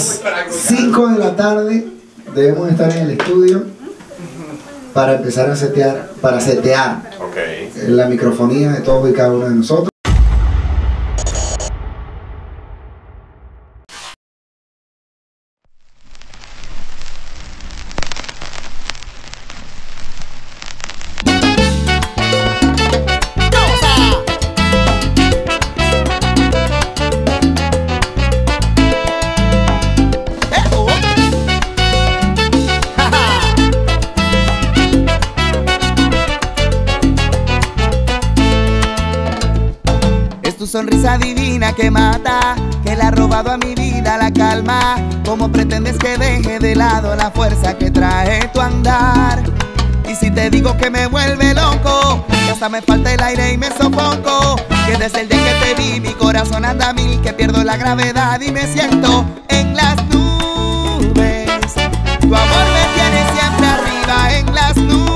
las 5 de la tarde debemos estar en el estudio para empezar a setear, para setear la microfonía de todos y cada uno de nosotros. Sonrisa divina que mata, que le ha robado a mi vida la calma. ¿Cómo pretendes que deje de lado la fuerza que trae tu andar? Y si te digo que me vuelve loco, que hasta me falta el aire y me sofoco, que desde el día que te vi mi corazón anda a mil, que pierdo la gravedad y me siento en las nubes. Tu amor me tiene siempre arriba en las nubes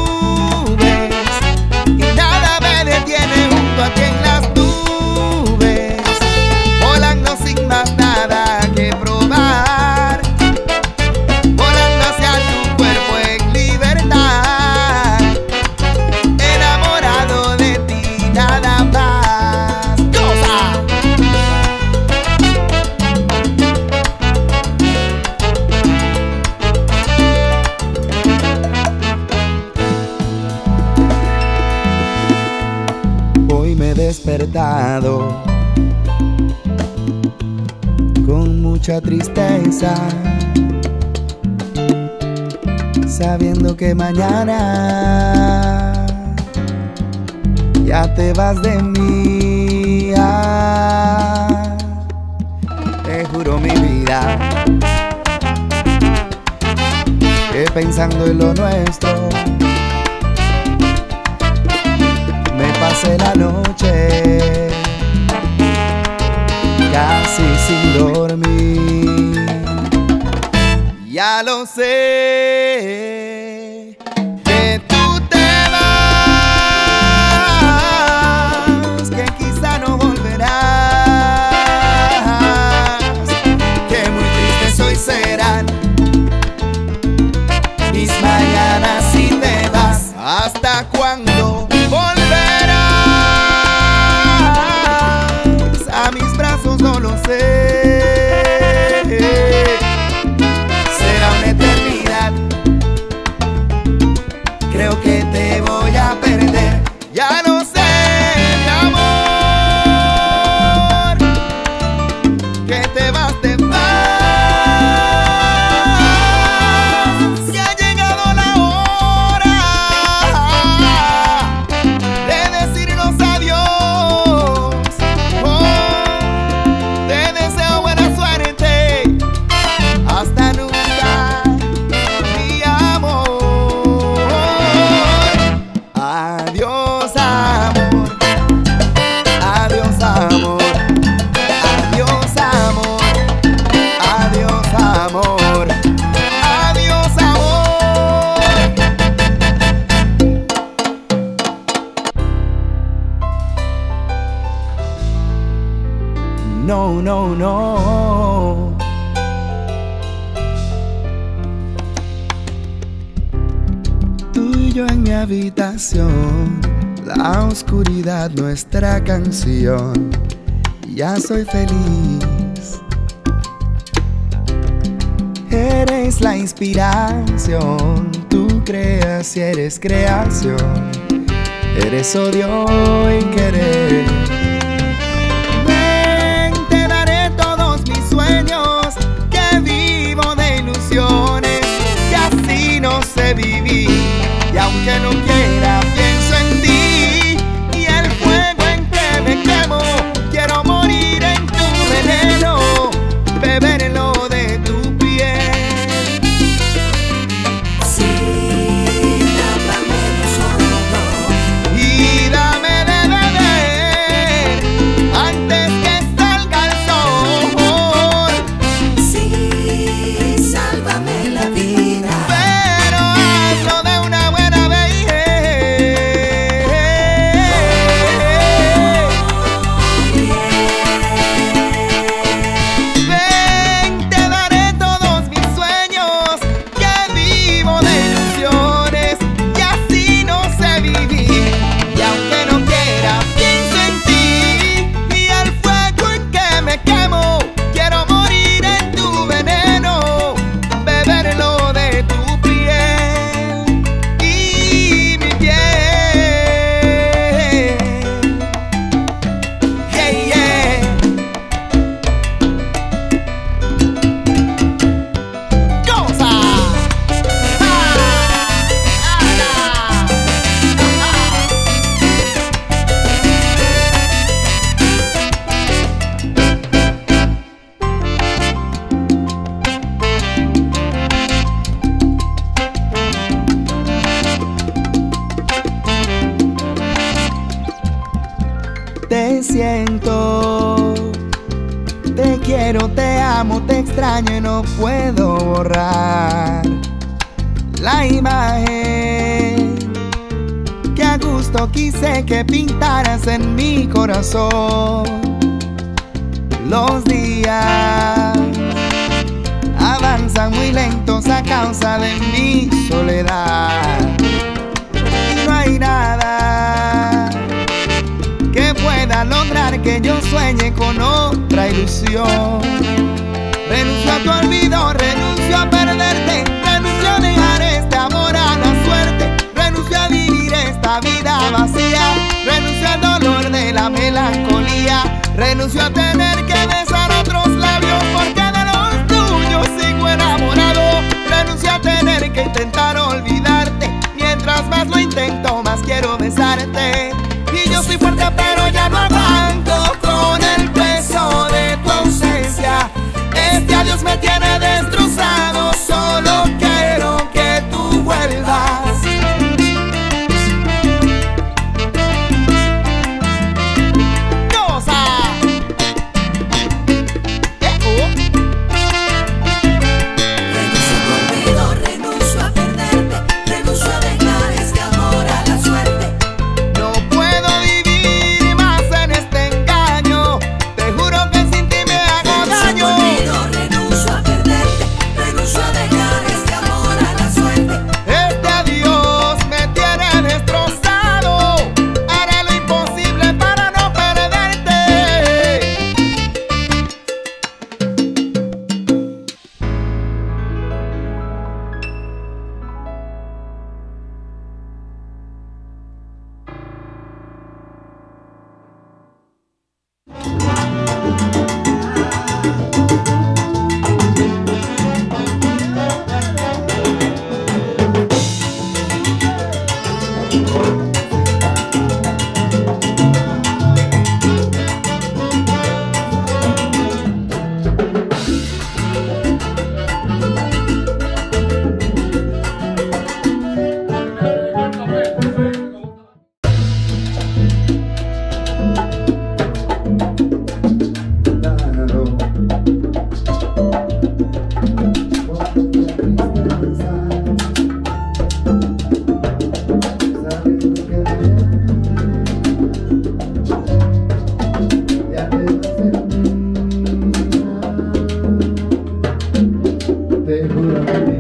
con mucha tristeza, sabiendo que mañana ya te vas de mí. Te juro mi vida que pensando en lo nuestro me pasé la noche sin dormir. Ya lo sé que tú te vas, que quizá no volverás, que muy tristes hoy serán mis mañanas si te vas. ¿Hasta cuándo No, no. Tú y yo en mi habitación, la oscuridad nuestra canción. Ya soy feliz. Eres la inspiración, tú creas y eres creación. Eres odio y querer. Aunque no quiera, siento. Te quiero, te amo, te extraño y no puedo borrar la imagen que a gusto quise que pintaras en mi corazón. Los días avanzan muy lentos a causa de mi soledad. Y no hay nada lograr que yo sueñe con otra ilusión. Renuncio a tu olvido, renuncio a perderte, renuncio a dejar este amor a la suerte, renuncio a vivir esta vida vacía, renuncio al dolor de la melancolía, renuncio a tener que Te juro que